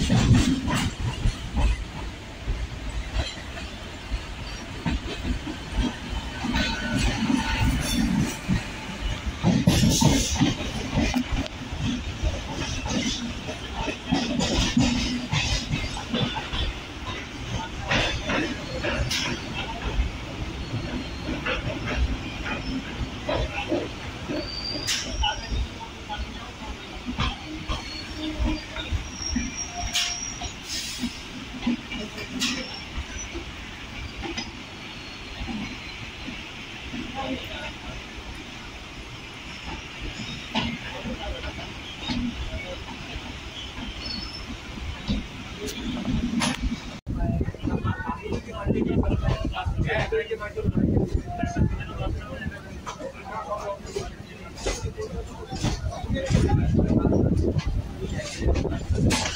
Show. Thank you.